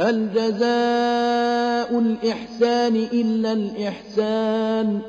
هل جزاء الإحسان إلا الإحسان؟